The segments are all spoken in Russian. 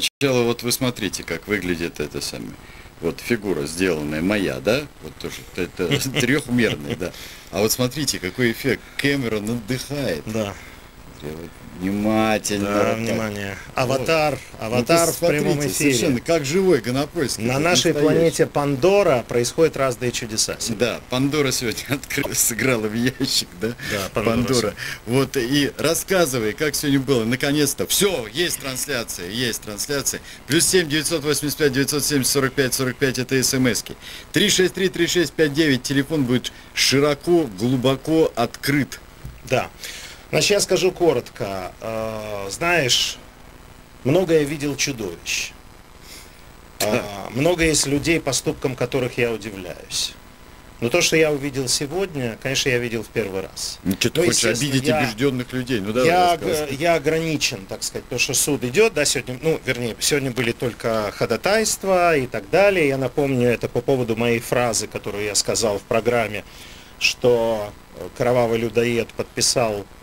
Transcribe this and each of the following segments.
Сначала вот вы смотрите, как выглядит это самое. Вот фигура сделанная моя, да? Вот тоже это трехмерный, да. А вот смотрите, какой эффект. Кэмерон отдыхает. Да. Внимательно. Да, внимание. Аватар, аватар ну, в прямом эфире. Совершенно как живой Гонопольский. На нашей планете Пандора происходят разные чудеса. Да, Пандора сегодня открыла, сыграла в ящик, да? Да, Пандора. Пандора. Вот, и рассказывай, как сегодня было. Наконец-то. Все, есть трансляция, есть трансляция. Плюс 7 985 970 45 45 это смски. 363 3659 телефон будет широко, глубоко открыт. Да. Значит, я скажу коротко. Э, знаешь, много я видел чудовищ. Э, много есть людей, поступкам которых я удивляюсь. Но то, что я увидел сегодня, конечно, я видел в первый раз. Ну, что ты ну, хочешь обидеть я, убежденных людей? Ну, давай я, я ограничен, так сказать, потому что суд идет, да, сегодня, ну, вернее, сегодня были только ходатайства и так далее. Я напомню это по поводу моей фразы, которую я сказал в программе, что кровавый людоед подписал Э,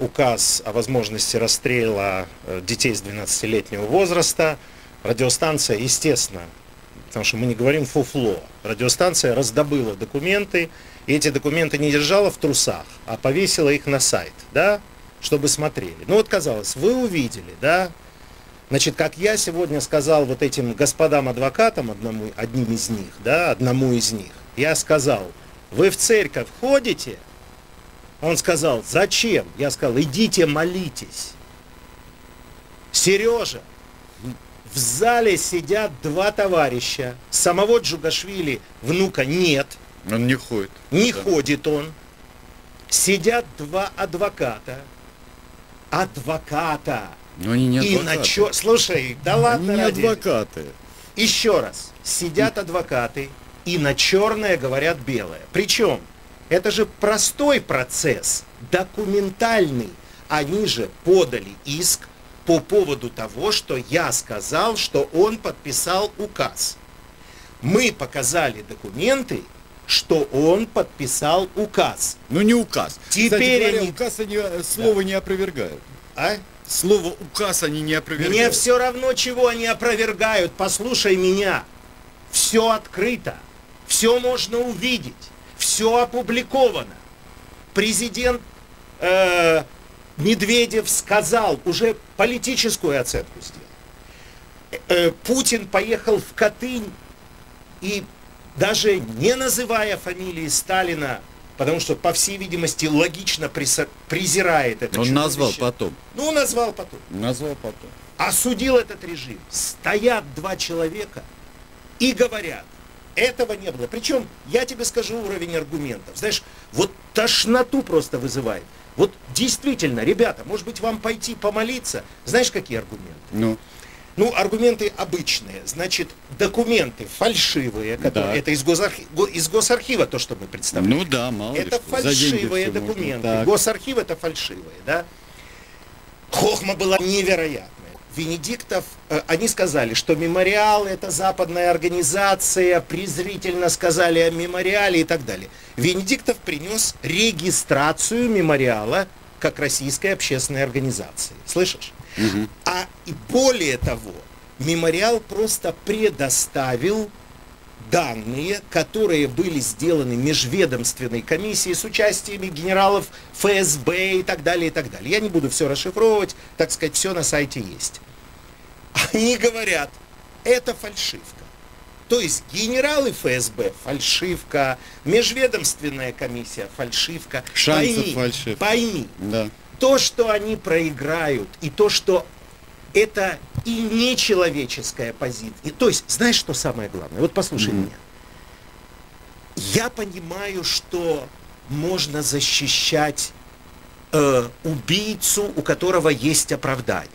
указ о возможности расстрела э, детей с 12-летнего возраста. Радиостанция, естественно, потому что мы не говорим фуфло, радиостанция раздобыла документы, и эти документы не держала в трусах, а повесила их на сайт, да, чтобы смотрели. Ну вот, казалось, вы увидели, да, Значит, как я сегодня сказал вот этим господам адвокатам, одному, одним из них, да, одному из них, я сказал, вы в церковь ходите? Он сказал, зачем? Я сказал, идите молитесь. Сережа, в зале сидят два товарища. Самого Джугашвили внука нет. Он не ходит. Не да. ходит он. Сидят два адвоката. Адвоката. Но они не адвокаты. И на чё... Слушай, да ладно они не ради... адвокаты. Еще раз. Сидят адвокаты и на черное говорят белое. Причем это же простой процесс, документальный. Они же подали иск по поводу того, что я сказал, что он подписал указ. Мы показали документы, что он подписал указ. Ну не указ. Теперь Кстати говоря, они... указ они э, слово да. не опровергают. А? Слово указ они не опровергают. Мне все равно, чего они опровергают. Послушай меня. Все открыто. Все можно увидеть все опубликовано. Президент э, Медведев сказал, уже политическую оценку сделал. Э, Путин поехал в Катынь и даже не называя фамилии Сталина, потому что, по всей видимости, логично презирает это Он назвал потом. Ну, назвал потом. Назвал потом. Осудил этот режим. Стоят два человека и говорят, этого не было. Причем, я тебе скажу уровень аргументов. Знаешь, вот тошноту просто вызывает. Вот действительно, ребята, может быть, вам пойти помолиться? Знаешь, какие аргументы? Ну. Ну, аргументы обычные. Значит, документы фальшивые, которые, да. это из, госархи, из госархива то, что мы представляем. Ну да, мало Это ли, фальшивые документы. Госархив это фальшивые, да? Хохма была невероятна. Венедиктов, э, они сказали, что мемориал это западная организация, презрительно сказали о мемориале и так далее. Венедиктов принес регистрацию мемориала как российской общественной организации. Слышишь? Угу. А и более того, мемориал просто предоставил данные, которые были сделаны межведомственной комиссией с участием генералов ФСБ и так далее, и так далее. Я не буду все расшифровывать, так сказать, все на сайте есть. Они говорят, это фальшивка. То есть генералы ФСБ фальшивка, межведомственная комиссия фальшивка. Шансов пойми, фальшивка. Пойми, да. то, что они проиграют, и то, что это и нечеловеческая позиция. То есть, знаешь, что самое главное? Вот послушай mm-hmm. меня. Я понимаю, что можно защищать э, убийцу, у которого есть оправдание.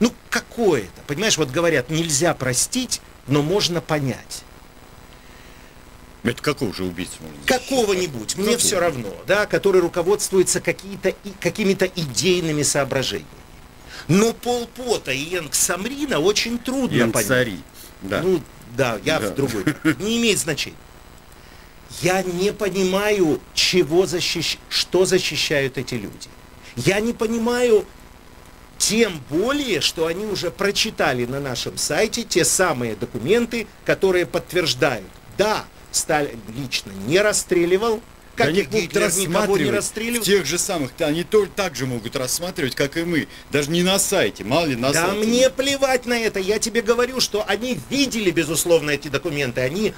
Ну, какое-то. Понимаешь, вот говорят, нельзя простить, но можно понять. Это какого же убийцу можно Какого-нибудь, мне Какого? все равно, да, который руководствуется какие-то, какими-то идейными соображениями. Но Полпота и Янг Самрина очень трудно Янг понять. Сари, да. Ну, да, я да. в другой. Не имеет значения. Я не понимаю, чего защищ... что защищают эти люди. Я не понимаю, Тем более, что они уже прочитали на нашем сайте те самые документы, которые подтверждают, да, Сталин лично не расстреливал, как они и могут Гитлер никого не рассматривать расстреливал. в тех же самых, они тоже так же могут рассматривать, как и мы. Даже не на сайте, мало ли на Да сайте. мне плевать на это. Я тебе говорю, что они видели, безусловно, эти документы. Они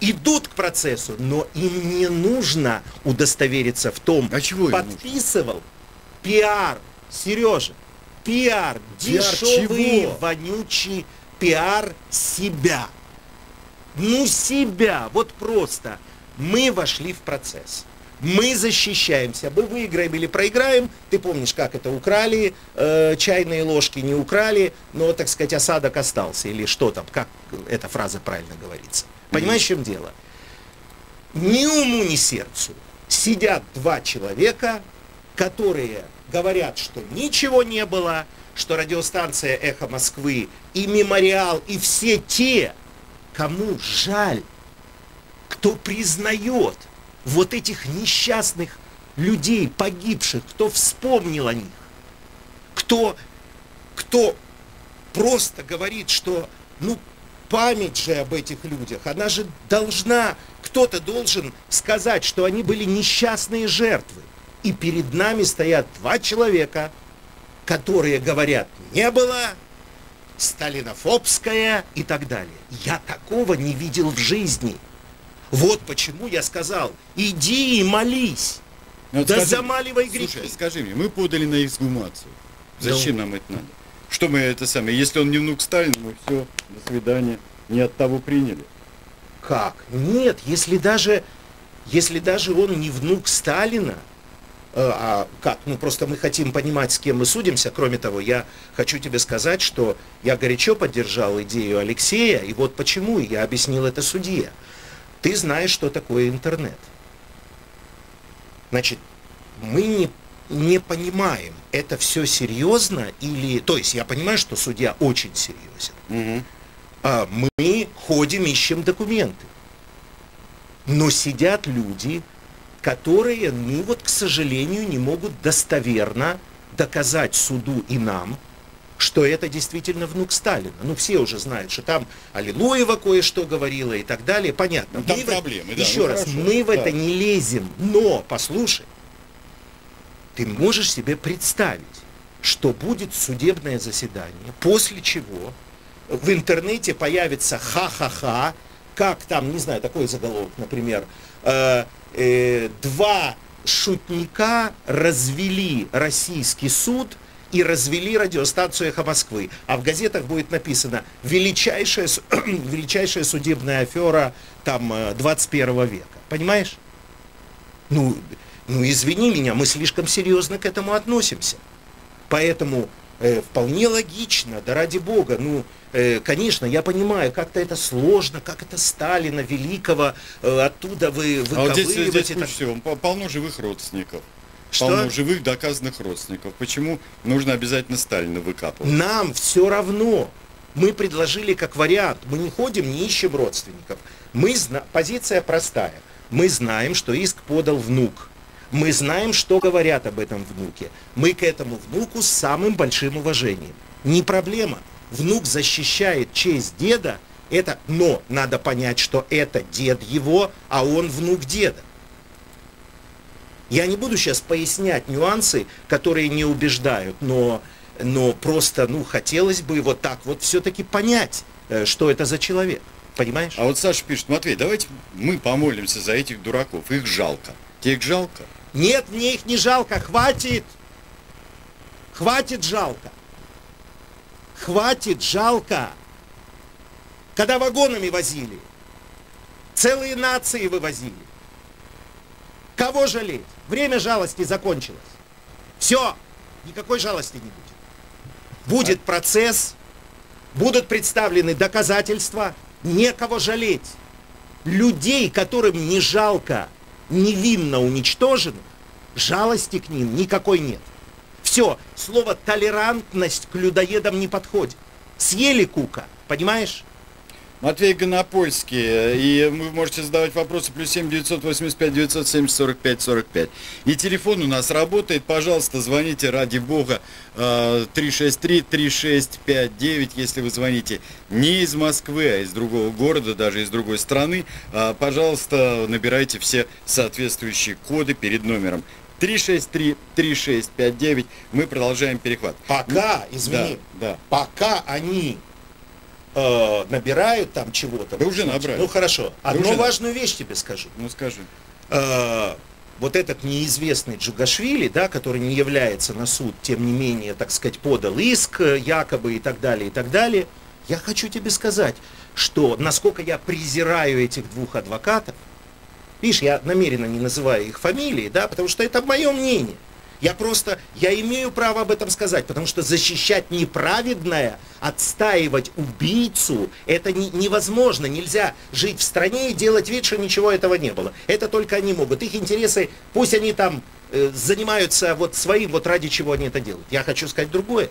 идут к процессу, но им не нужно удостовериться в том, А чего подписывал пиар, Сережа, пиар, Пиар дешевый, чего? вонючий пиар себя. Ну себя, вот просто. Мы вошли в процесс. Мы защищаемся. Мы выиграем или проиграем. Ты помнишь, как это украли, э, чайные ложки не украли, но, так сказать, осадок остался. Или что там, как эта фраза правильно говорится. Понимаешь, в чем дело? Ни уму, ни сердцу сидят два человека, которые говорят, что ничего не было, что радиостанция «Эхо Москвы» и «Мемориал» и все те, кому жаль, кто признает вот этих несчастных людей, погибших, кто вспомнил о них, кто, кто просто говорит, что ну память же об этих людях, она же должна, кто-то должен сказать, что они были несчастные жертвы. И перед нами стоят два человека, которые говорят, не было, сталинофобская и так далее. Я такого не видел в жизни. Вот почему я сказал, иди и молись. Ну, вот да скажи- замаливай грехи. Слушай, скажи мне, мы подали на эксгумацию. Зачем нам это надо? Что мы это самое, если он не внук Сталина, мы все, до свидания. Не от того приняли. Как? Нет, если даже, если даже он не внук Сталина, э, а как? Ну просто мы хотим понимать, с кем мы судимся. Кроме того, я хочу тебе сказать, что я горячо поддержал идею Алексея, и вот почему, и я объяснил это судье. Ты знаешь, что такое интернет. Значит, мы не, не понимаем, это все серьезно или... То есть я понимаю, что судья очень серьезен а, мы ходим, ищем документы. Но сидят люди, которые, ну вот, к сожалению, не могут достоверно доказать суду и нам, что это действительно внук Сталина. Ну, все уже знают, что там Аллилуева кое-что говорила и так далее. Понятно. Ну, там Мы в- проблемы, да, Еще ну, раз, хорошо, мы в да. это не лезем. Но, послушай, ты можешь себе представить, что будет судебное заседание, после чего в интернете появится ха-ха-ха, как там, не знаю, такой заголовок, например, э, э, два шутника развели российский суд и развели радиостанцию «Эхо Москвы». А в газетах будет написано «Величайшая, величайшая судебная афера там, э, 21 века». Понимаешь? Ну, ну, извини меня, мы слишком серьезно к этому относимся. Поэтому э, вполне логично, да ради бога, ну, э, конечно, я понимаю, как-то это сложно, как это Сталина Великого э, оттуда вы А вот здесь, выковыривать. здесь это- всего, пол- полно живых родственников. Что? Полно живых доказанных родственников. Почему нужно обязательно Сталина выкапывать? Нам все равно. Мы предложили как вариант. Мы не ходим, не ищем родственников. Мы зна... Позиция простая. Мы знаем, что иск подал внук. Мы знаем, что говорят об этом внуке. Мы к этому внуку с самым большим уважением. Не проблема. Внук защищает честь деда. Это, но надо понять, что это дед его, а он внук деда. Я не буду сейчас пояснять нюансы, которые не убеждают, но, но просто, ну, хотелось бы вот так вот все-таки понять, э, что это за человек. Понимаешь? А вот Саша пишет, Матвей, давайте мы помолимся за этих дураков. Их жалко. Тебе их жалко? Нет, мне их не жалко, хватит! Хватит жалко! Хватит жалко! Когда вагонами возили, целые нации вывозили. Кого жалеть? Время жалости закончилось. Все, никакой жалости не будет. Будет процесс, будут представлены доказательства, некого жалеть. Людей, которым не жалко, невинно уничтоженных, жалости к ним никакой нет. Все, слово толерантность к людоедам не подходит. Съели кука, понимаешь? Матвей Гонопольский. И вы можете задавать вопросы плюс 7 985 970 45 45. И телефон у нас работает. Пожалуйста, звоните ради бога 363 3659, если вы звоните не из Москвы, а из другого города, даже из другой страны. А, пожалуйста, набирайте все соответствующие коды перед номером 363-3659. Мы продолжаем перехват. Пока, извини, да, да. пока они э, набирают там чего-то. Да уже набрали. Ну хорошо. Да Одну уже важную вещь тебе скажу. Ну скажи. Э, вот этот неизвестный Джугашвили, да, который не является на суд, тем не менее, так сказать, подал иск э, якобы и так далее, и так далее. Я хочу тебе сказать, что насколько я презираю этих двух адвокатов, видишь, я намеренно не называю их фамилии, да, потому что это мое мнение. Я просто, я имею право об этом сказать, потому что защищать неправедное, отстаивать убийцу, это не, невозможно. Нельзя жить в стране и делать вид, что ничего этого не было. Это только они могут. Их интересы, пусть они там э, занимаются вот своим, вот ради чего они это делают. Я хочу сказать другое.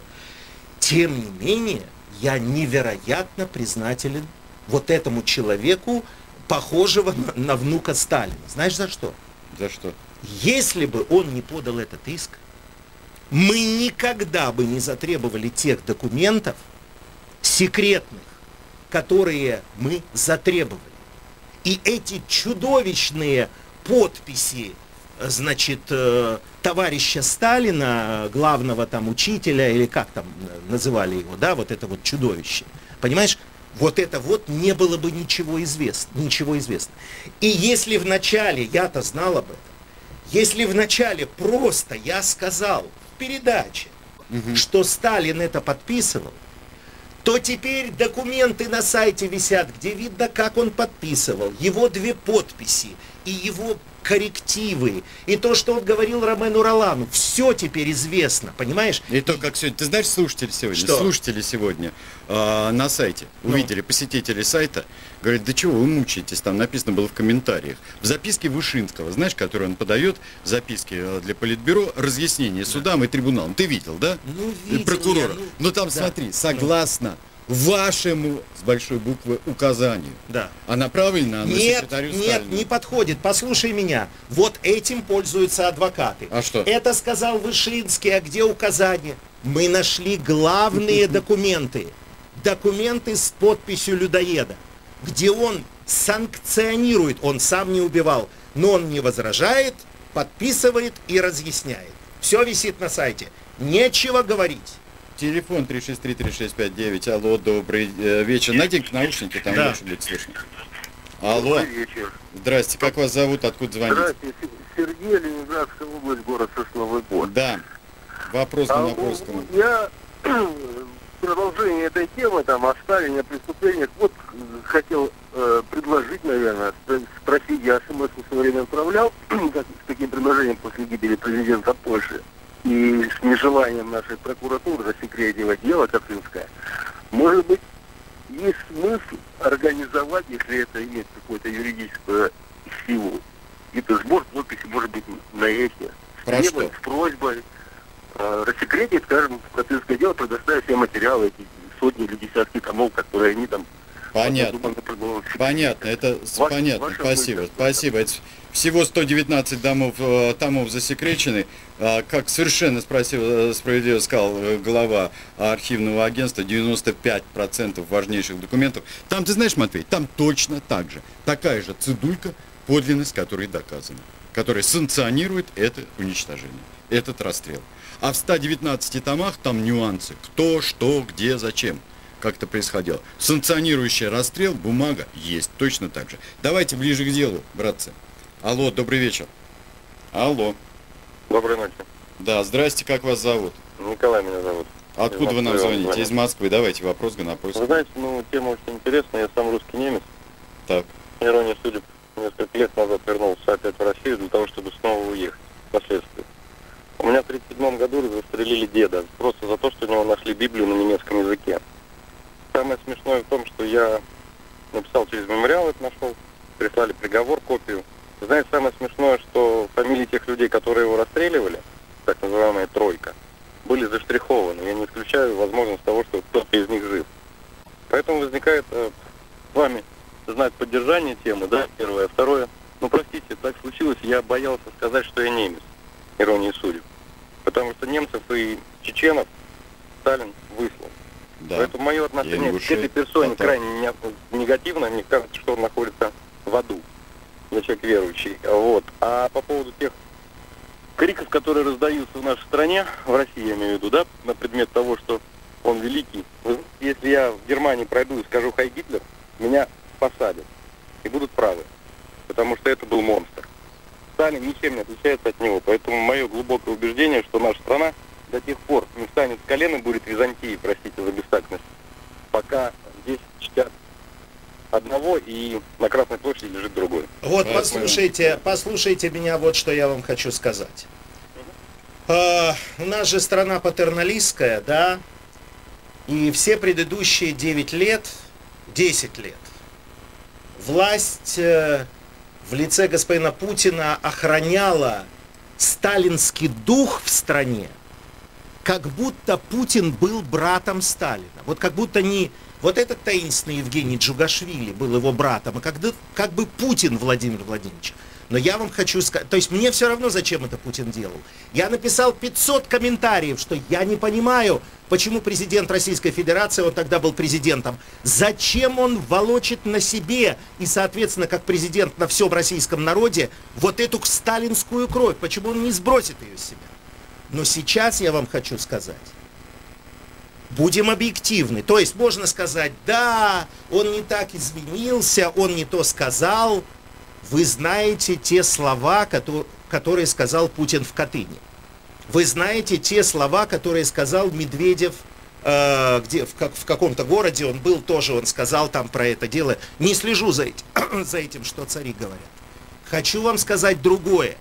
Тем не менее, я невероятно признателен вот этому человеку, похожего на, на внука Сталина. Знаешь за что? За что? Если бы он не подал этот иск, мы никогда бы не затребовали тех документов секретных, которые мы затребовали. И эти чудовищные подписи, значит, э, товарища Сталина, главного там учителя, или как там называли его, да, вот это вот чудовище, понимаешь, вот это вот не было бы ничего известно, ничего известно. И если вначале я-то знал об этом, если вначале просто я сказал в передаче, угу. что Сталин это подписывал, то теперь документы на сайте висят, где видно, как он подписывал, его две подписи и его коррективы, и то, что он говорил Ромену Ролану, все теперь известно, понимаешь? И то, как сегодня, ты знаешь, слушатели сегодня, что? слушатели сегодня э, на сайте, ну. увидели посетители сайта, говорят, да чего вы мучаетесь, там написано было в комментариях. В записке Вышинского, знаешь, который он подает, записки э, для Политбюро, разъяснение судам и трибуналам. Ты видел, да? Ну, видел Прокурора. Я, ну, Но там, да. смотри, согласно ну вашему, с большой буквы, указанию. Да. Она правильно? Нет, секретарю нет, Сталину. не подходит. Послушай меня. Вот этим пользуются адвокаты. А что? Это сказал Вышинский, а где указание? Мы нашли главные документы. Документы с подписью людоеда, где он санкционирует, он сам не убивал, но он не возражает, подписывает и разъясняет. Все висит на сайте. Нечего говорить. Телефон 363-3659. Алло, добрый э, вечер. Наденька наушники, там Да. лучше будет слышно. Алло. Добрый вечер. Здрасте, как вас зовут, откуда звоните? Здравствуйте, С- Сергей, Ленинградская область, город Сосновый Бор. Да. Вопрос А, на Напольскому. я продолжение этой темы, там, о Сталине, о преступлениях, вот э, хотел э, предложить, наверное, спро- спросить, я смс в свое время отправлял с таким предложением после гибели президента Польши и с нежеланием нашей прокуратуры засекретивать дело Кацинское. Может быть, есть смысл организовать, если это имеет какую-то юридическую силу, какой-то сбор подписей, может быть, на Про с просьбой рассекретить, скажем, Кацинское дело, предоставить все материалы, эти сотни или десятки томов, которые они там... Понятно. Понятно, это Ваш- понятно, ваша спасибо, мысль. спасибо. Это всего 119 домов, э, томов засекречены. А, Как совершенно спросил, э, справедливо сказал э, глава архивного агентства, 95% важнейших документов. Там, ты знаешь, Матвей, там точно так же. Такая же цедулька, подлинность которой доказана, которая санкционирует это уничтожение, этот расстрел. А в 119 томах там нюансы. Кто, что, где, зачем как это происходило. Санкционирующий расстрел, бумага есть точно так же. Давайте ближе к делу, братцы. Алло, добрый вечер. Алло. Доброй ночи. Да, здрасте, как вас зовут? Николай меня зовут. Откуда вы нам звоните? звоню. Из Москвы. Давайте вопрос Гонопольский. Вы знаете, ну, тема очень интересная. Я сам русский немец. Так, Ирония судеб несколько лет назад вернулся опять в Россию для того, чтобы снова уехать впоследствии. У меня в 1937 году застрелили деда просто за то, что у него нашли Библию на немецком языке. Самое смешное в том, что я написал через мемориал, это нашел, прислали приговор, копию. Знаете, самое смешное, что фамилии тех людей, которые его расстреливали, так называемая тройка, были заштрихованы. Я не исключаю возможность того, что кто-то из них жив. Поэтому возникает э, вами знак поддержания темы, да, первое. Второе, ну, простите, так случилось, я боялся сказать, что я немец, иронии судеб. Потому что немцев и чеченов Сталин выслал. Да. Поэтому мое отношение к этой персоне потом. крайне негативное. Мне кажется, что он находится в аду. Я человек верующий. Вот. А по поводу тех криков, которые раздаются в нашей стране, в России я имею в виду, да, на предмет того, что он великий. Если я в Германии пройду и скажу «Хай Гитлер», меня посадят. И будут правы. Потому что это был монстр. Сталин ничем не отличается от него. Поэтому мое глубокое убеждение, что наша страна до тех пор не встанет с колен и будет Византией, простите за бестактность, пока здесь чтят одного и на Красной площади лежит другой. Вот послушайте, послушайте меня, вот что я вам хочу сказать. А, у нас же страна патерналистская, да, и все предыдущие 9 лет, 10 лет, власть э, в лице господина Путина охраняла сталинский дух в стране, как будто Путин был братом Сталина. Вот как будто не вот этот таинственный Евгений Джугашвили был его братом, а как, как бы Путин Владимир Владимирович. Но я вам хочу сказать, то есть мне все равно, зачем это Путин делал. Я написал 500 комментариев, что я не понимаю, почему президент Российской Федерации, он тогда был президентом, зачем он волочит на себе и, соответственно, как президент на всем российском народе, вот эту сталинскую кровь, почему он не сбросит ее с себя. Но сейчас я вам хочу сказать, будем объективны. То есть можно сказать, да, он не так извинился, он не то сказал. Вы знаете те слова, которые сказал Путин в Катыни. Вы знаете те слова, которые сказал Медведев э, где, в, как, в каком-то городе он был, тоже он сказал там про это дело. Не слежу за этим, за этим, что цари говорят. Хочу вам сказать другое.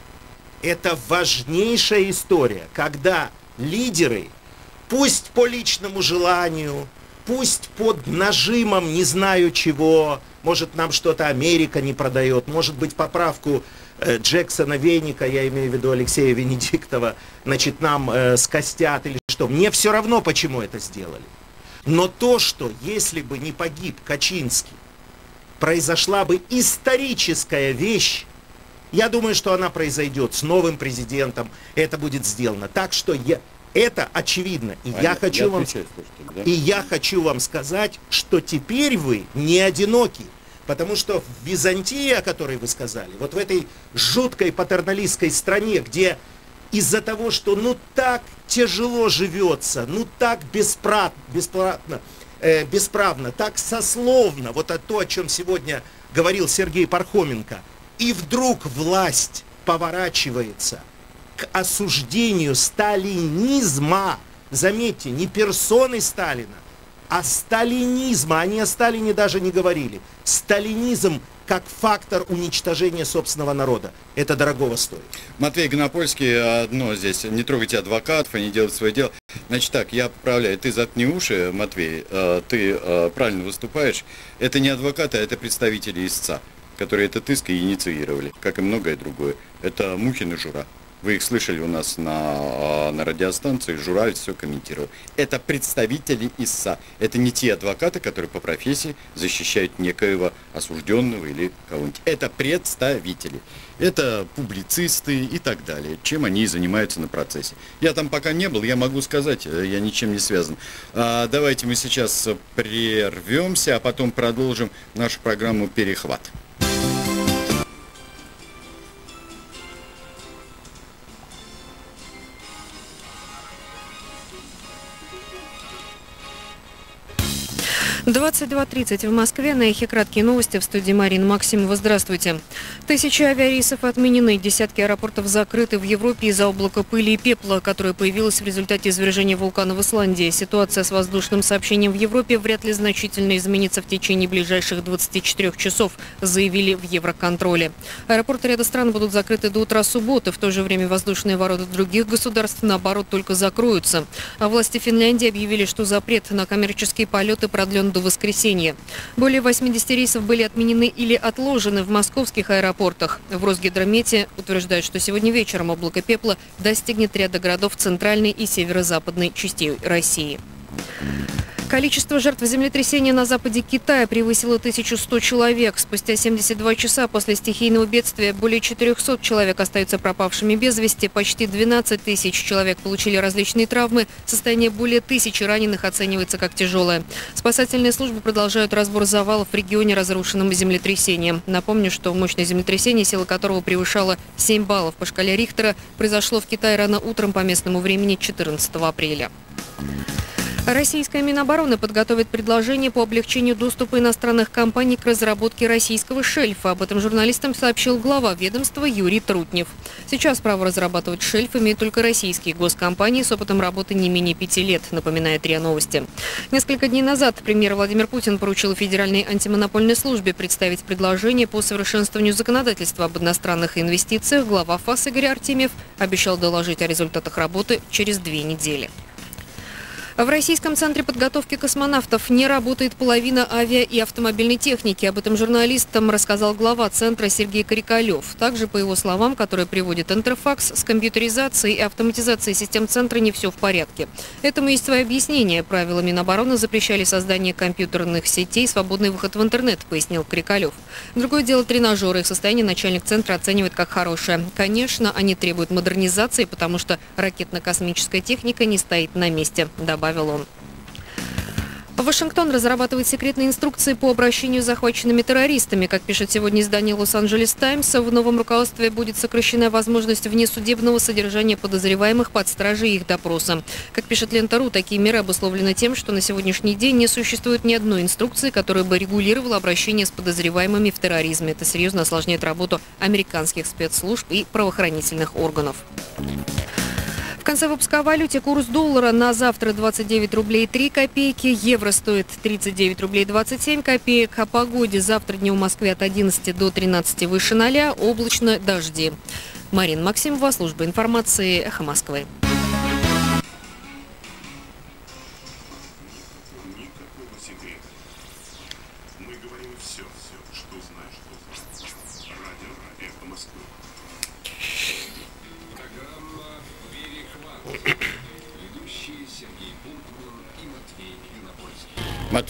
Это важнейшая история, когда лидеры пусть по личному желанию, пусть под нажимом не знаю чего, может нам что-то Америка не продает, может быть поправку э, Джексона Веника, я имею в виду Алексея Венедиктова, значит нам э, скостят или что. Мне все равно, почему это сделали. Но то, что если бы не погиб Качинский, произошла бы историческая вещь, я думаю, что она произойдет с новым президентом, это будет сделано. Так что я, это очевидно. И, я хочу, я вам, да? и я хочу вам сказать, что теперь вы не одиноки. Потому что в Византии, о которой вы сказали, вот в этой жуткой патерналистской стране, где из-за того, что ну так тяжело живется, ну так бесправ, бесплатно, э, бесправно, так сословно, вот то, о чем сегодня говорил Сергей Пархоменко, и вдруг власть поворачивается – к осуждению сталинизма, заметьте, не персоны Сталина, а сталинизма, они о Сталине даже не говорили. Сталинизм как фактор уничтожения собственного народа. Это дорогого стоит. Матвей Гонопольский, одно здесь, не трогайте адвокатов, они делают свое дело. Значит так, я поправляю, ты заткни уши, Матвей, э, ты э, правильно выступаешь. Это не адвокаты, а это представители истца, которые этот иск инициировали, как и многое другое. Это Мухин и Жура. Вы их слышали у нас на, а, на радиостанции, Журавец все комментировал. Это представители ИСА. Это не те адвокаты, которые по профессии защищают некоего осужденного или кого-нибудь. Это представители. Это публицисты и так далее. Чем они занимаются на процессе. Я там пока не был, я могу сказать, э, я ничем не связан. А, давайте мы сейчас прервемся, а потом продолжим нашу программу «Перехват». 22.30 в Москве. На эхе краткие новости в студии Марина Максимова. Здравствуйте. Тысячи авиарейсов отменены. Десятки аэропортов закрыты в Европе из-за облака пыли и пепла, которое появилось в результате извержения вулкана в Исландии. Ситуация с воздушным сообщением в Европе вряд ли значительно изменится в течение ближайших 24 часов, заявили в Евроконтроле. Аэропорты ряда стран будут закрыты до утра субботы. В то же время воздушные ворота других государств, наоборот, только закроются. А власти Финляндии объявили, что запрет на коммерческие полеты продлен до воскресенья. Более 80 рейсов были отменены или отложены в московских аэропортах. В Росгидромете утверждают, что сегодня вечером облако пепла достигнет ряда городов центральной и северо-западной частей России. Количество жертв землетрясения на западе Китая превысило 1100 человек. Спустя 72 часа после стихийного бедствия более 400 человек остаются пропавшими без вести. Почти 12 тысяч человек получили различные травмы. Состояние более тысячи раненых оценивается как тяжелое. Спасательные службы продолжают разбор завалов в регионе, разрушенном землетрясением. Напомню, что мощное землетрясение, сила которого превышала 7 баллов по шкале Рихтера, произошло в Китае рано утром по местному времени 14 апреля. Российская Минобороны подготовит предложение по облегчению доступа иностранных компаний к разработке российского шельфа. Об этом журналистам сообщил глава ведомства Юрий Трутнев. Сейчас право разрабатывать шельф имеют только российские госкомпании с опытом работы не менее пяти лет, напоминает РИА Новости. Несколько дней назад премьер Владимир Путин поручил Федеральной антимонопольной службе представить предложение по совершенствованию законодательства об иностранных инвестициях. Глава ФАС Игорь Артемьев обещал доложить о результатах работы через две недели. В Российском центре подготовки космонавтов не работает половина авиа и автомобильной техники. Об этом журналистам рассказал глава центра Сергей Корикалев. Также, по его словам, которые приводит Интерфакс, с компьютеризацией и автоматизацией систем центра не все в порядке. Этому есть свое объяснение. Правила Минобороны запрещали создание компьютерных сетей, свободный выход в интернет, пояснил Корикалев. Другое дело тренажеры. Их состояние начальник центра оценивает как хорошее. Конечно, они требуют модернизации, потому что ракетно-космическая техника не стоит на месте, добавил добавил он. Вашингтон разрабатывает секретные инструкции по обращению с захваченными террористами. Как пишет сегодня издание «Лос-Анджелес Таймс», в новом руководстве будет сокращена возможность внесудебного содержания подозреваемых под стражей их допроса. Как пишет Лента.ру, такие меры обусловлены тем, что на сегодняшний день не существует ни одной инструкции, которая бы регулировала обращение с подозреваемыми в терроризме. Это серьезно осложняет работу американских спецслужб и правоохранительных органов. В конце выпуска о валюте. Курс доллара на завтра 29 рублей 3 копейки, евро стоит 39 рублей 27 копеек, о погоде. Завтра днем в Москве от 11 до 13 выше 0, облачно дожди. Марин Максимова, служба информации «Эхо Москвы».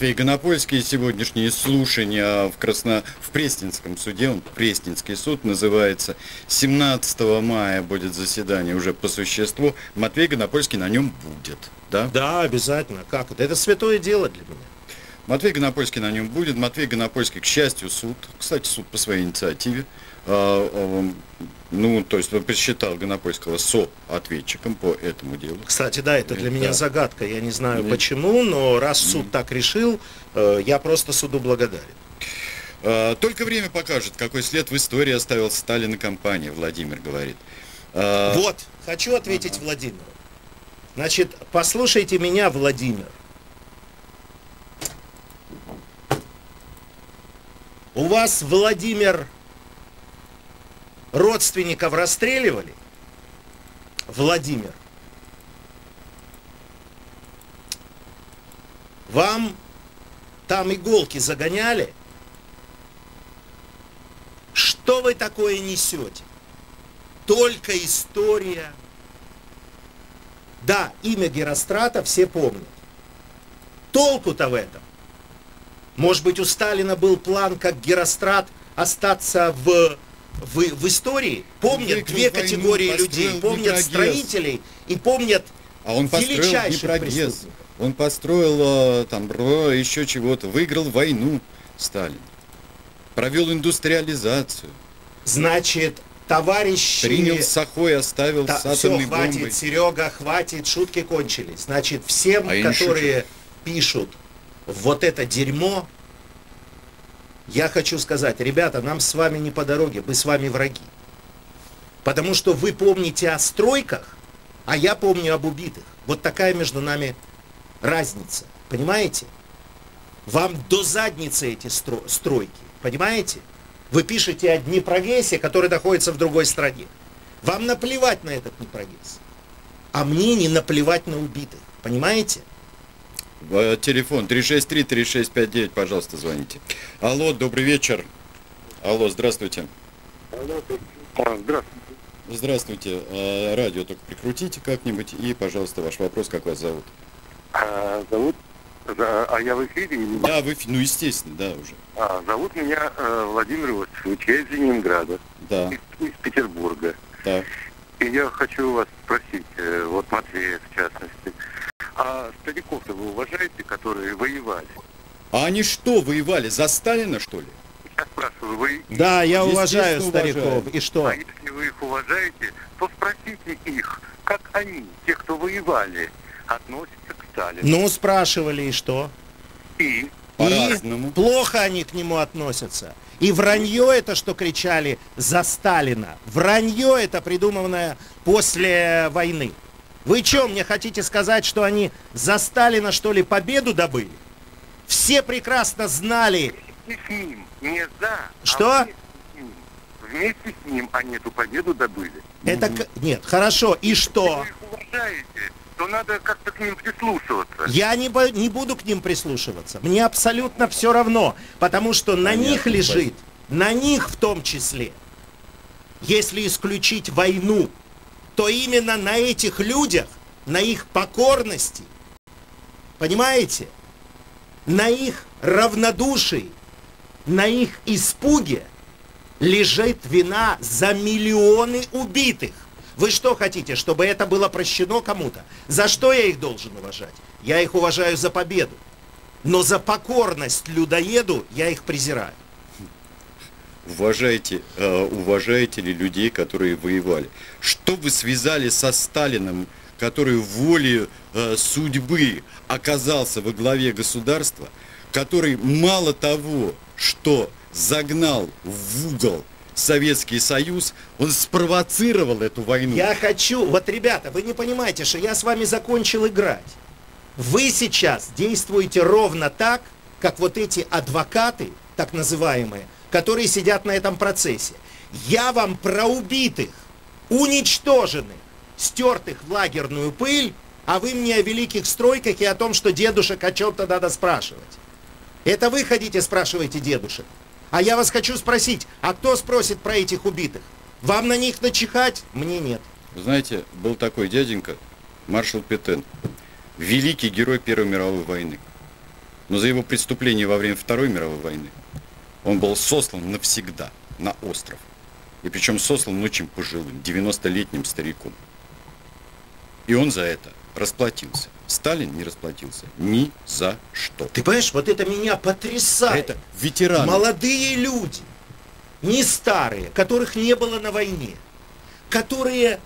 Матвей Гонопольский. Сегодняшние слушания в, Красно... в Пресненском суде, он Пресненский суд называется. 17 мая будет заседание уже по существу. Матвей Гонопольский на нем будет, да? Да, обязательно. Как это? Это святое дело для меня. Матвей Гонопольский на нем будет. Матвей Гонопольский, к счастью, суд, кстати, суд по своей инициативе, а, а, ну, то есть он посчитал Гонопольского со-ответчиком по этому делу. Кстати, да, это для меня загадка. Я не знаю Нет. почему, но раз суд так решил, э, я просто суду благодарен. А, только время покажет, какой след в истории оставил Сталин и компания, Владимир говорит. Вот, хочу ответить ага. Владимиру. Значит, послушайте меня, Владимир. У вас, Владимир, родственников расстреливали, Владимир, вам там иголки загоняли, что вы такое несете? Только история. Да, имя Герострата все помнят. Толку-то в этом. Может быть, у Сталина был план, как Герострат остаться в в, в истории помнят Выиграл две категории войну, людей. Помнят строителей и помнят а он построил не прогресс. Он построил э, там еще чего-то. Выиграл войну Сталин. Провел индустриализацию. Значит, товарищи... Принял Сахой, оставил та, с атомной все, хватит, бомбой. Серега, хватит, шутки кончились. Значит, всем, а которые пишут вот это дерьмо, я хочу сказать, ребята, нам с вами не по дороге, мы с вами враги. Потому что вы помните о стройках, а я помню об убитых. Вот такая между нами разница. Понимаете? Вам до задницы эти стро стройки. Понимаете? Вы пишете о Днепрогрессе, который находится в другой стране. Вам наплевать на этот Днепрогресс. А мне не наплевать на убитых. Понимаете? Телефон 363-3659, пожалуйста, звоните. Алло, добрый вечер. Алло, здравствуйте. Алло, здравствуйте. Здравствуйте. А, радио только прикрутите как-нибудь и, пожалуйста, ваш вопрос, как вас зовут? А, зовут... А я в эфире? Да, вы, ну естественно, да, уже. А, зовут меня э, Владимир Иосифович, я из Ленинграда, Да, из, из Петербурга. да. И я хочу вас спросить, э, вот Матвея в частности, а стариков-то вы уважаете, которые воевали? А они что, воевали? За Сталина, что ли? Я спрашиваю, вы... Да, я уважаю стариков. уважаю. И что? А если вы их уважаете, то спросите их, как они, те, кто воевали, относятся к Сталину. Ну, спрашивали, и что? И По-разному. И плохо они к нему относятся. И вранье это, что кричали за Сталина. Вранье это придуманное после войны. Вы что, мне хотите сказать, что они за Сталина, что ли, победу добыли? Все прекрасно знали, вместе с ним, не за, Что? а вместе с ним. Вместе с ним они эту победу добыли. это... Нет, хорошо, и что? Если вы их уважаете, то надо как-то к ним прислушиваться. Я не, бо- не буду к ним прислушиваться. Мне абсолютно все равно, потому что на Понятно, них лежит, на них в том числе, если исключить войну, то именно на этих людях, на их покорности, понимаете, на их равнодушии, на их испуге лежит вина за миллионы убитых. Вы что хотите, чтобы это было прощено кому-то? За что я их должен уважать? Я их уважаю за победу. Но за покорность людоеду я их презираю. Уважаете, э, уважаете ли людей, которые воевали? Что вы связали со Сталином, который волей э, судьбы оказался во главе государства, который мало того, что загнал в угол Советский Союз, он спровоцировал эту войну. Я хочу, вот ребята, вы не понимаете, что я с вами закончил играть. Вы сейчас действуете ровно так, как вот эти адвокаты, так называемые, которые сидят на этом процессе. Я вам про убитых, уничтоженных, стертых в лагерную пыль, а вы мне о великих стройках и о том, что дедушек о чем-то надо спрашивать. Это вы хотите спрашиваете дедушек. А я вас хочу спросить, а кто спросит про этих убитых? Вам на них начихать? Мне нет. Знаете, был такой дяденька, маршал Петен, великий герой Первой мировой войны. Но за его преступление во время Второй мировой войны он был сослан навсегда на остров. И причем сослан очень пожилым, 90-летним стариком. И он за это расплатился. Сталин не расплатился ни за что. Ты понимаешь, вот это меня потрясает. Это ветераны. Молодые люди, не старые, которых не было на войне, которые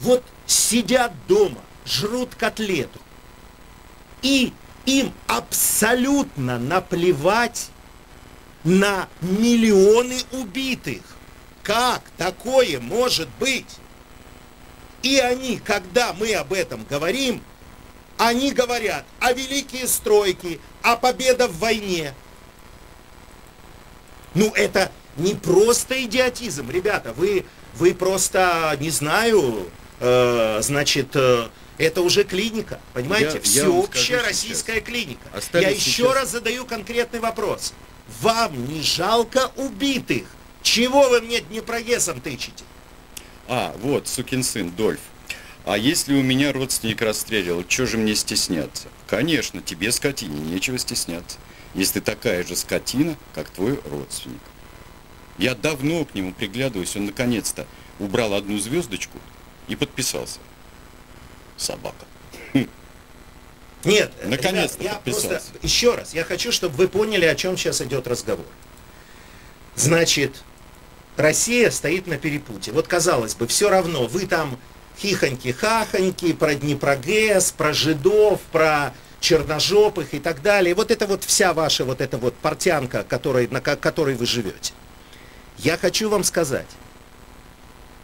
вот сидят дома, жрут котлету, и им абсолютно наплевать на миллионы убитых. Как такое может быть? И они, когда мы об этом говорим, они говорят о великие стройки, о победа в войне. Ну, это не просто идиотизм, ребята. Вы, вы просто, не знаю, э, значит, э, это уже клиника, понимаете? Я- я Всеобщая скажу российская клиника. Остались я еще сейчас- раз задаю конкретный вопрос. Вам не жалко убитых? Чего вы мне Днепрогессом тычете? А, вот, сукин сын, Дольф. А если у меня родственник расстреливал, что же мне стесняться? Конечно, тебе, скотине, нечего стесняться, если ты такая же скотина, как твой родственник. Я давно к нему приглядываюсь, он наконец-то убрал одну звездочку и подписался. Собака. Нет, Наконец-то я подписался. просто еще раз, я хочу, чтобы вы поняли, о чем сейчас идет разговор. Значит, Россия стоит на перепуте. Вот казалось бы, все равно, вы там хихоньки-хахоньки, про Днепрогэс, про жидов, про черножопых и так далее. Вот это вот вся ваша вот эта вот портянка, которой, на ко- которой вы живете. Я хочу вам сказать,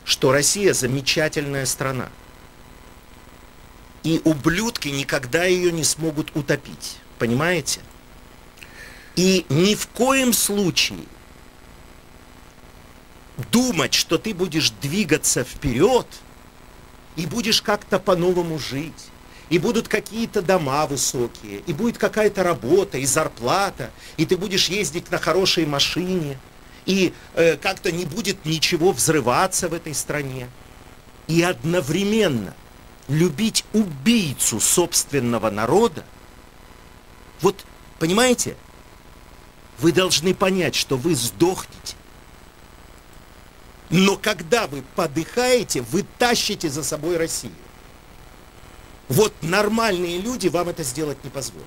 что Россия замечательная страна. И ублюдки никогда ее не смогут утопить. Понимаете? И ни в коем случае думать, что ты будешь двигаться вперед и будешь как-то по-новому жить, и будут какие-то дома высокие, и будет какая-то работа, и зарплата, и ты будешь ездить на хорошей машине, и э, как-то не будет ничего взрываться в этой стране. И одновременно любить убийцу собственного народа, вот, понимаете, вы должны понять, что вы сдохнете. Но когда вы подыхаете, вы тащите за собой Россию. Вот нормальные люди вам это сделать не позволят.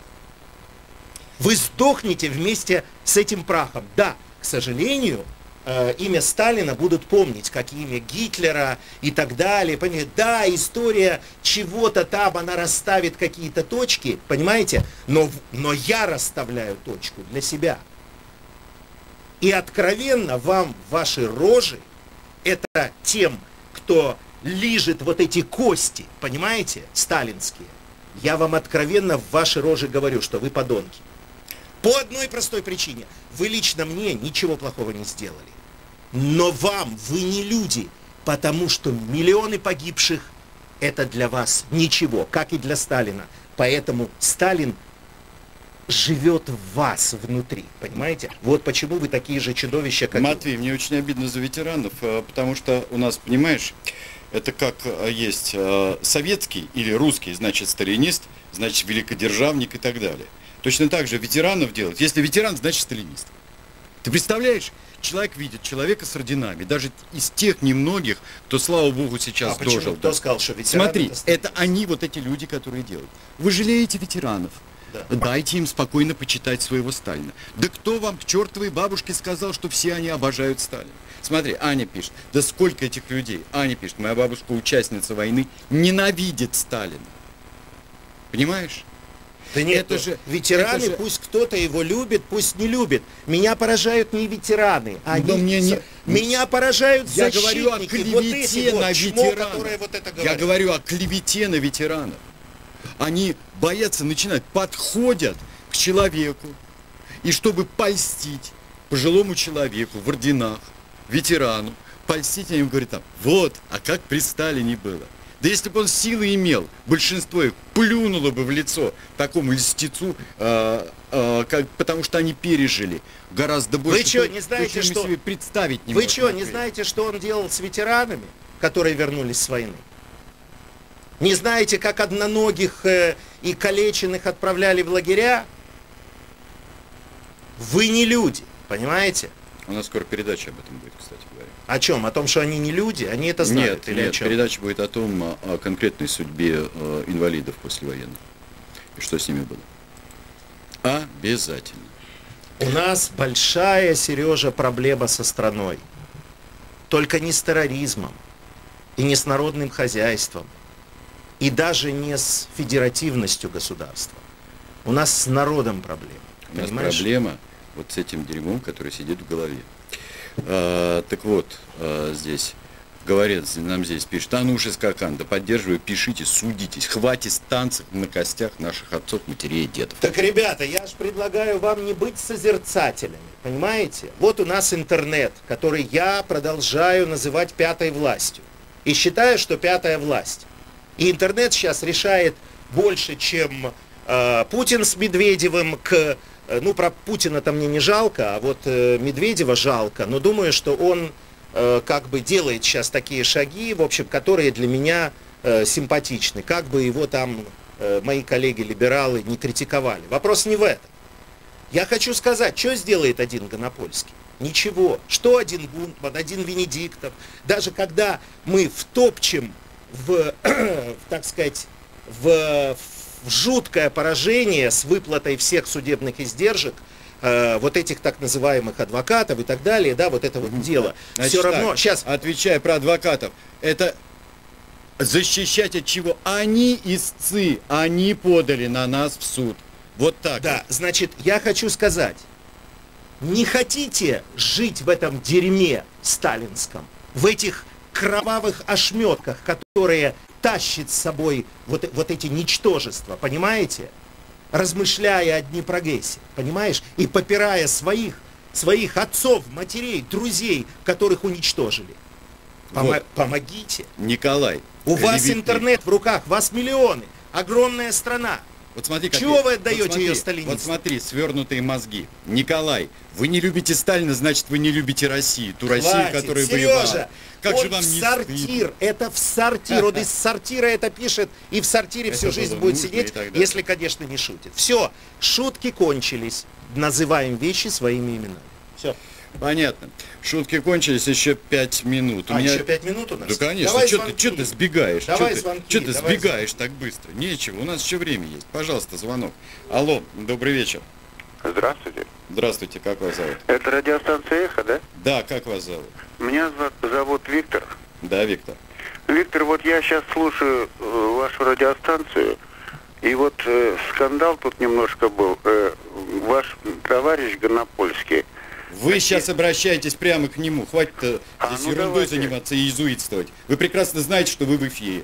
Вы сдохнете вместе с этим прахом. Да, к сожалению, э, имя Сталина будут помнить, как имя Гитлера и так далее. Понимаете? Да, история чего-то там, она расставит какие-то точки, понимаете? Но, но я расставляю точку для себя. И откровенно вам ваши рожи, это тем, кто лижет вот эти кости, понимаете, сталинские. Я вам откровенно в ваши рожи говорю, что вы подонки. По одной простой причине. Вы лично мне ничего плохого не сделали. Но вам, вы не люди, потому что миллионы погибших – это для вас ничего, как и для Сталина. Поэтому Сталин живет в вас внутри, понимаете? Вот почему вы такие же чудовища, как... Матвей, мне очень обидно за ветеранов, э, потому что у нас, понимаешь, это как э, есть э, советский или русский, значит, старинист, значит, великодержавник и так далее. Точно так же ветеранов делать. Если ветеран, значит сталинист. Ты представляешь? Человек видит человека с орденами, даже из тех немногих, кто, слава богу, сейчас а дожил. Кто да. сказал, что ветеран Смотри, это, это они, вот эти люди, которые делают. Вы жалеете ветеранов. Да. Дайте им спокойно почитать своего Сталина. Да кто вам к чертовой бабушке сказал, что все они обожают Сталина? Смотри, Аня пишет, да сколько этих людей? Аня пишет, моя бабушка, участница войны, ненавидит Сталина. Понимаешь? Да нет, Это это же- ветераны, это же- пусть кто-то его любит, пусть не любит. Меня поражают не ветераны, а они- мне не- меня поражают Я говорю о защитники, вот клевете вот на чмо, ветеранов. которые вот это Я говорю о клевете на ветеранов. Они боятся начинать, подходят к человеку, и чтобы польстить пожилому человеку в орденах, ветерану, польстить они им говорят там, вот, а как при Сталине было. Да если бы он силы имел, большинство их плюнуло бы в лицо такому льстецу, э, э, как, потому что они пережили гораздо больше. чё, то- не знаете, то, что- себе представить не Вы что, не знаете, что он делал с ветеранами, которые вернулись с войны? Не знаете, как одноногих э, и калеченных отправляли в лагеря? Вы не люди, понимаете? У нас скоро передача об этом будет, кстати. О чем? О том, что они не люди? Они это знают Нет, или о нет, чем? передача будет о том, о, о конкретной судьбе э, инвалидов послевоенных. И что с ними было. Обязательно. У нас большая, Сережа, проблема со страной. Только не с терроризмом, и не с народным хозяйством, и даже не с федеративностью государства. У нас с народом проблема. У нас Понимаешь? проблема вот с этим дерьмом, который сидит в голове. А, так вот, а, здесь говорят, нам здесь пишет, а ну скакан, да поддерживаю, пишите, судитесь, хватит танцев на костях наших отцов, матерей и дедов. Так, ребята, я же предлагаю вам не быть созерцателями, понимаете? Вот у нас интернет, который я продолжаю называть пятой властью. И считаю, что пятая власть. И интернет сейчас решает больше, чем э, Путин с Медведевым к... э, ну, про Путина-то мне не жалко, а вот э, Медведева жалко. Но думаю, что он э, как бы делает сейчас такие шаги, в общем, которые для меня симпатичны. Как бы его там мои коллеги-либералы не критиковали. Вопрос не в этом. Я хочу сказать, что сделает один Гонопольский? Ничего. Что один Гунтман, один Венедиктов? Даже когда мы втопчем в, так сказать, в, в жуткое поражение с выплатой всех судебных издержек, э, вот этих так называемых адвокатов и так далее, да, вот это вот дело. Значит Все равно, так, сейчас, Отвечая про адвокатов, это защищать от чего? Они истцы, они подали на нас в суд. Вот так. Да, значит, я хочу сказать, не хотите жить в этом дерьме сталинском, в этих кровавых ошметках, которые тащит с собой вот, вот эти ничтожества, понимаете? Размышляя о Днепрогрессе, понимаешь? И попирая своих, своих отцов, матерей, друзей, которых уничтожили. Помо- Вот. Помогите. Николай. У вас интернет в руках, вас миллионы, огромная страна. Вот смотри, как Чего я- вы отдаете вот смотри, её сталинистам? Вот смотри, свернутые мозги. Николай, вы не любите Сталина, значит, вы не любите Россию. Ту Россию, Хватит, которая Сережа, воевала. Как он же вам в не сортир, стыдно? это в сортир, он из сортира это пишет, и в сортире Это всю жизнь будет сидеть, если, конечно, не шутит. Все, шутки кончились, называем вещи своими именами. Все. Понятно. Шутки кончились, еще пять минут. У А, меня- еще пять минут у нас? Да, конечно. Давай Что ты, звонки. чё ты сбегаешь? Давай Чё ты, звонки, ты давай сбегаешь так быстро? Нечего, у нас еще время есть. Пожалуйста, звонок. Алло, добрый вечер. Здравствуйте. Здравствуйте, как вас зовут? Это радиостанция «Эхо», да? Да, как вас зовут? Меня зов- зовут Виктор. Да, Виктор. Виктор, вот я сейчас слушаю э, вашу радиостанцию, и вот э, скандал тут немножко был. Э, ваш товарищ Горнопольский, Вы сейчас обращаетесь прямо к нему. Хватит э, А, здесь ну ерундой давайте. заниматься и иезуитствовать. Вы прекрасно знаете, что вы в эфире.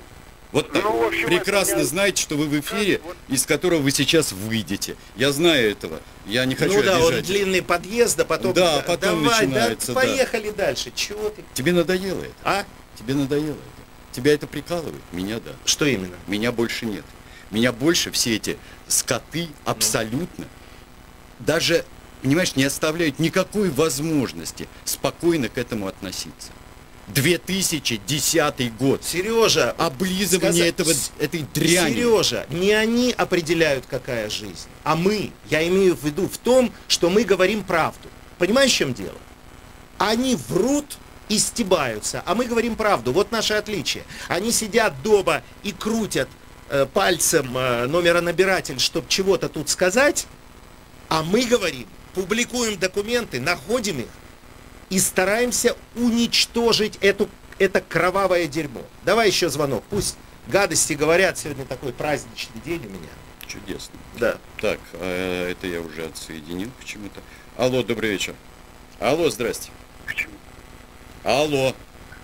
Вот так. Ну, в общем, прекрасно это я- знаете, что вы в эфире, Вот. из которого вы сейчас выйдете. Я знаю этого. Я не хочу ну да, он обижать. длинный подъезд, а потом... Да, потом давай, начинается, да, да. поехали дальше. Чего ты? Тебе надоело это? А? Тебе надоело это? Тебя это прикалывает? Меня да. Что именно? Меня больше нет. Меня больше все эти скоты абсолютно даже, понимаешь, не оставляют никакой возможности спокойно к этому относиться. 2010 год. Сережа, Облизывание сказать- этого, этой дряни. Сережа, не они определяют, какая жизнь, а мы. Я имею в виду в том, что мы говорим правду. Понимаешь, в чем дело? Они врут и стебаются, а мы говорим правду. Вот наше отличие. Они сидят дома и крутят э, пальцем э, номеронабиратель, чтобы чего-то тут сказать, а мы говорим, публикуем документы, находим их и стараемся уничтожить эту, это кровавое дерьмо. Давай еще звонок. Пусть гадости говорят. Сегодня такой праздничный день у меня. Чудесно. Да. Так, э, это я уже отсоединил почему-то. Алло, добрый вечер. Алло, здрасте. Алло.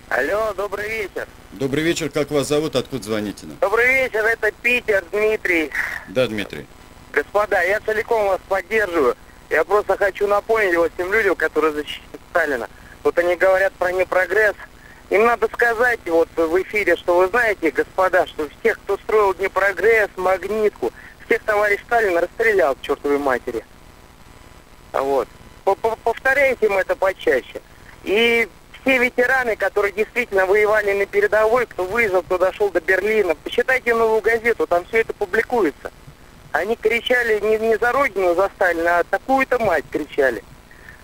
Алло, добрый вечер. Добрый вечер, как вас зовут, откуда звоните нам? Добрый вечер, это Питер, Дмитрий. Да, Дмитрий. Господа, я целиком вас поддерживаю. Я просто хочу напомнить вот тем людям, которые защищают Сталина. Вот они говорят про непрогресс. Им надо сказать вот в эфире, что вы знаете, господа, что всех, кто строил Днепрогресс, Магнитку, всех товарищ Сталин расстрелял к чертовой матери. Вот. По- по- Повторяйте им это почаще. И все ветераны, которые действительно воевали на передовой, кто выезжал, кто дошел до Берлина, почитайте новую газету, там все это публикуется. Они кричали не, не за родину, за Сталина, а такую-то мать кричали.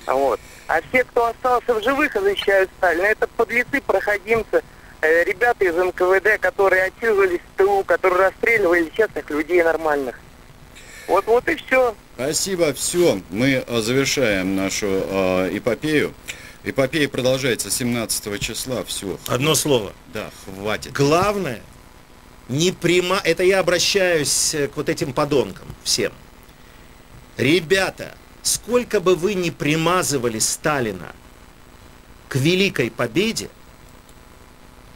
А Вот. А все, кто остался в живых защищают Сталина, это подлецы, проходимцы, э, ребята из НКВД, которые отсиживались в ТУ, которые расстреливали честных людей нормальных. Вот, вот и все. Спасибо, все. Мы э, завершаем нашу э, эпопею. Эпопея продолжается 17 числа. Все. Одно слово. Да, хватит. Главное, не прима... Это я обращаюсь э, к вот этим подонкам всем. Ребята, сколько бы вы ни примазывали Сталина к великой победе,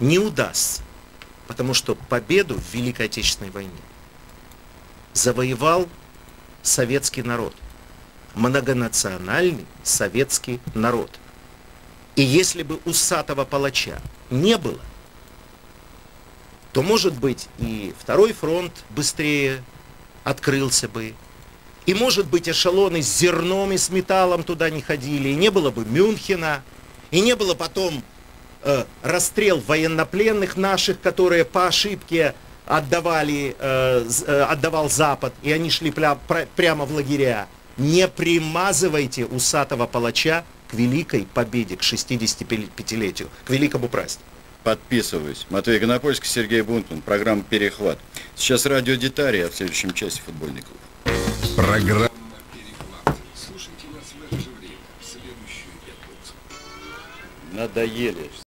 не удастся. Потому что победу в Великой Отечественной войне завоевал советский народ. Многонациональный советский народ. И если бы усатого палача не было, то, может быть, и второй фронт быстрее открылся бы, и, может быть, эшелоны с зерном и с металлом туда не ходили, и не было бы Мюнхена, и не было потом э, расстрел военнопленных наших, которые по ошибке отдавали, э, э, отдавал Запад, и они шли пля- пра- прямо в лагеря. Не примазывайте усатого палача к великой победе, к 65-летию, к великому празднику. Подписываюсь. Матвей Гонопольский, Сергей Бунтман. Программа «Перехват». Сейчас радио Детария, а в следующем часе футбольный клуб. Программа «Перехват». Слушайте нас в это же время, в следующую пятницу. Надоели.